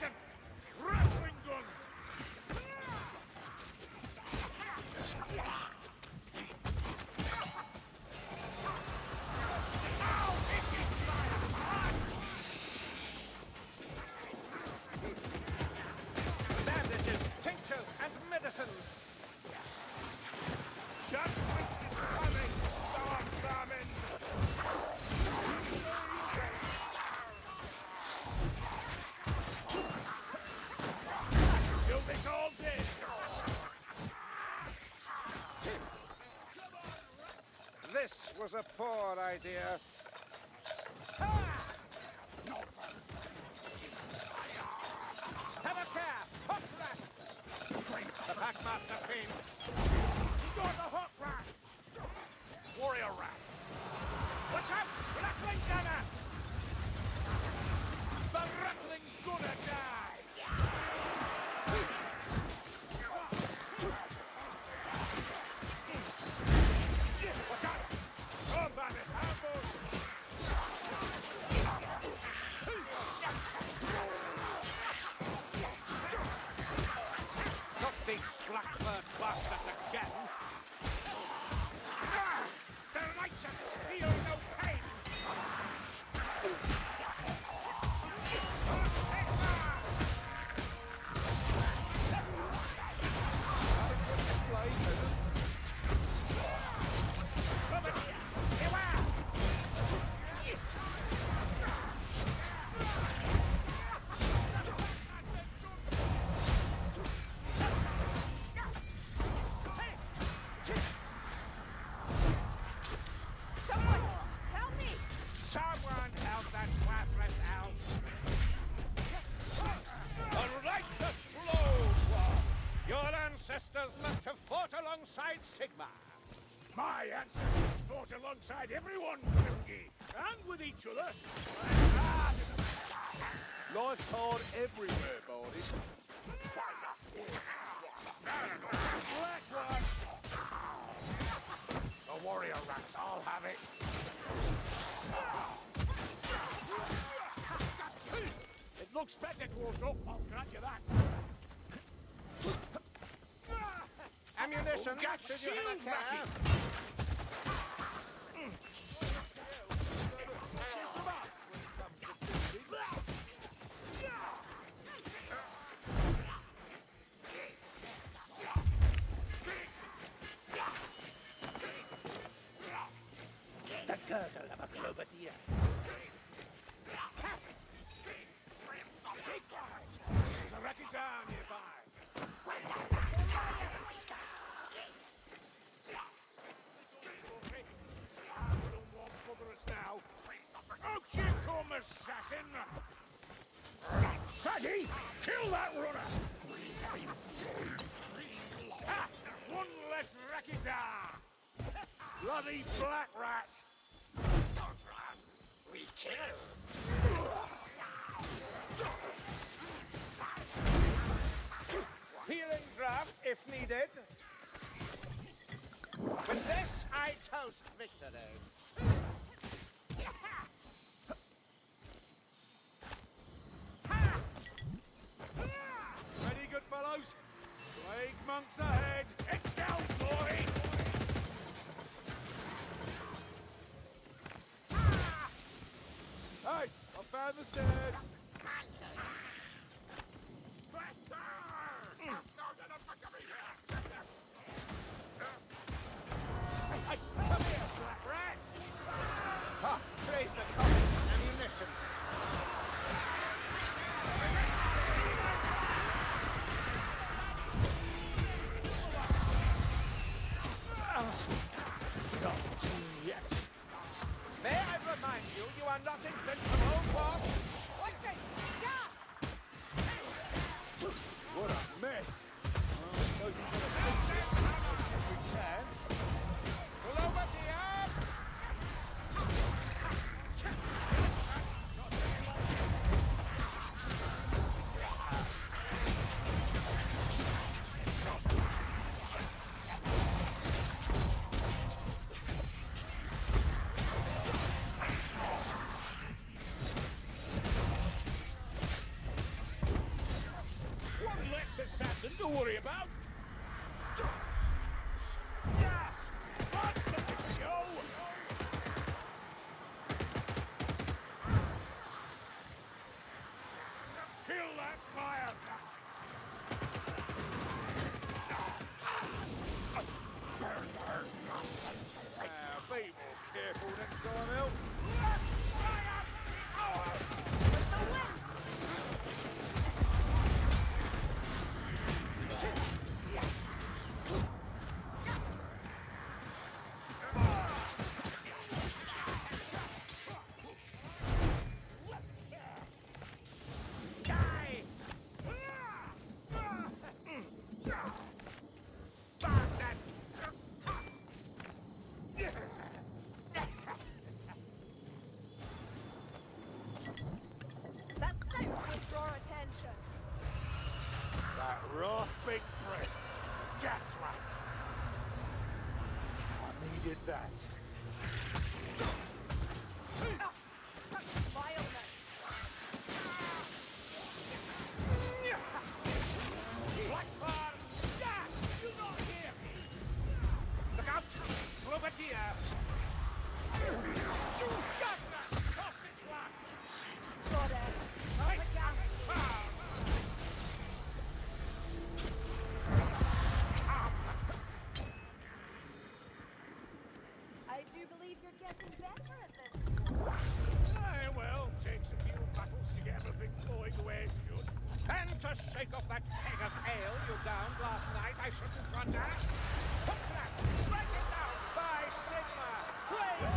Damnation! Was a poor idea. These black-furred bastards again! Ah! The righteous ancestors must have fought alongside Sigmar. My ancestors fought alongside everyone, Grimgi, and with each other. Life's hard everywhere, Barney. Black one! The warrior rats, I'll have it. It looks better, Dwarf. I'll grant you that. Ammunition, Got should you Paddy, kill that runner! Ha! One less Rakizar! Ah! Bloody black rat! Don't run! We kill! Healing draft if needed. With this, I toast victory. Ready. Plague monks ahead! It's down, boy! Ah! Hey, I found the stairs! Hey, come here, black rat! Ha! Praise the to worry about. big break. Gas rat. I needed that. I shouldn't run that. Hook that! Strike it down! By Sigmar! Play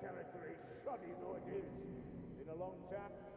territory, shoddy though it is. Been a long time.